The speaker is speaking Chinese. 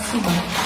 是吗？